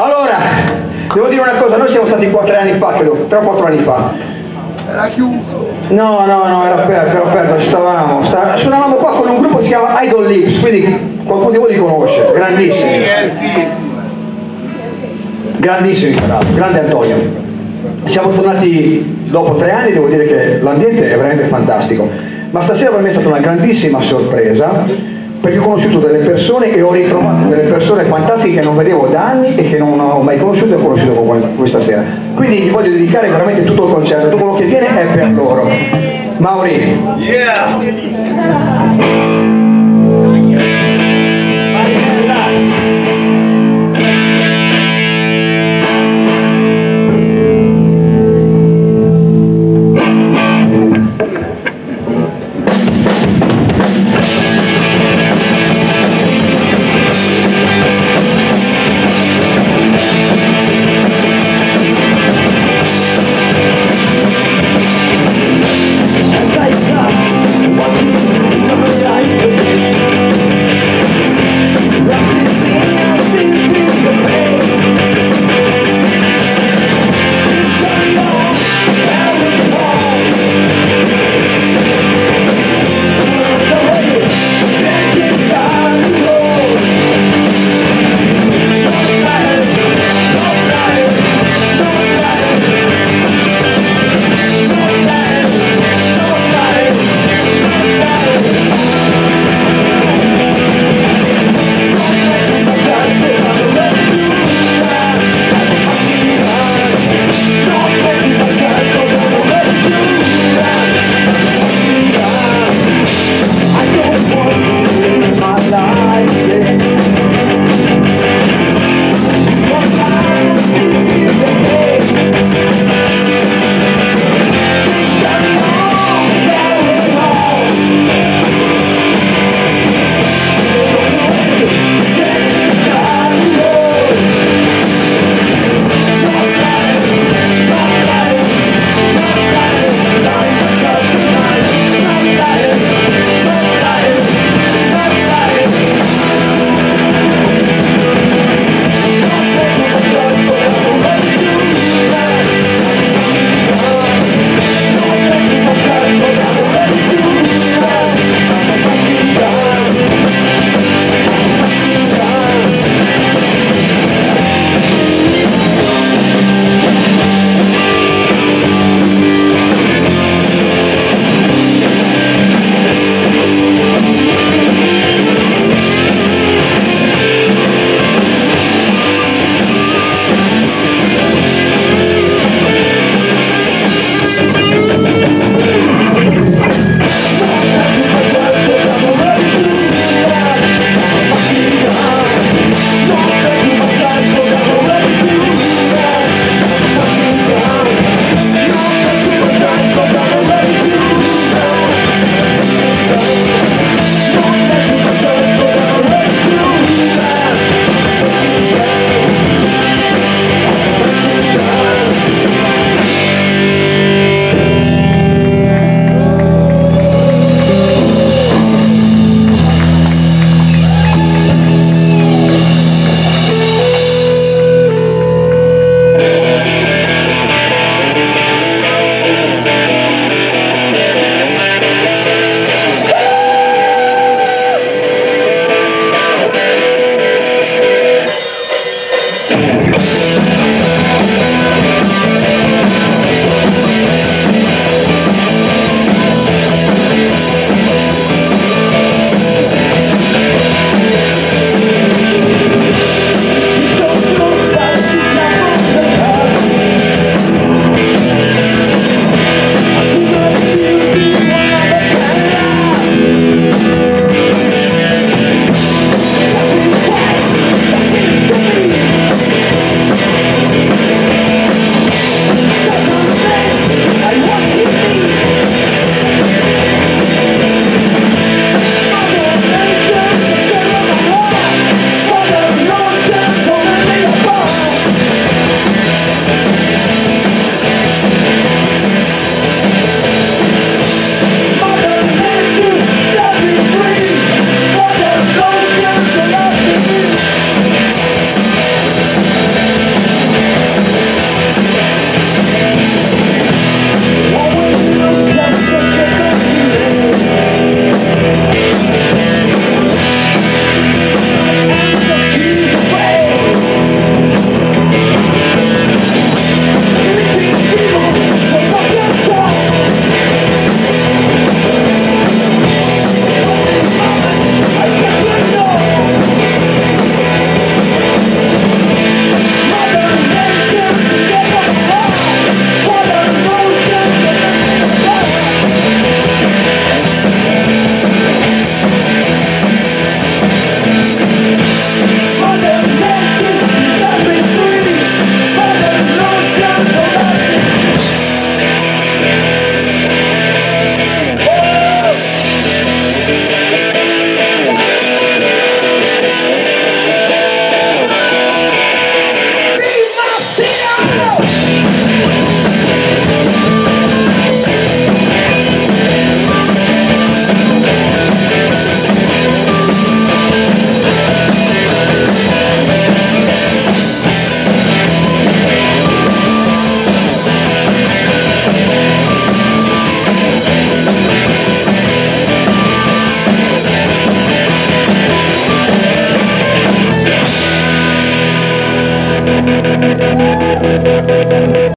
Allora, devo dire una cosa, noi siamo stati qua tre anni fa, credo, tre o quattro anni fa. Era chiuso. No, no, no, era aperto, era aperto, ci stavamo. sta- suonavamo qua con un gruppo che si chiama Idol Lips, quindi qualcuno di voi li conosce, grandissimi. Eh sì, sì. Grandissimi, grande Antonio. Siamo tornati dopo tre anni, devo dire che l'ambiente è veramente fantastico. Ma stasera per me è stata una grandissima sorpresa perché ho conosciuto delle persone e ho ritrovato delle persone fantastiche che non vedevo da anni e che non ho mai conosciuto e ho conosciuto con questa, questa sera. Quindi gli voglio dedicare veramente tutto il concerto, tutto quello che viene è per loro. Mauri, Yeah.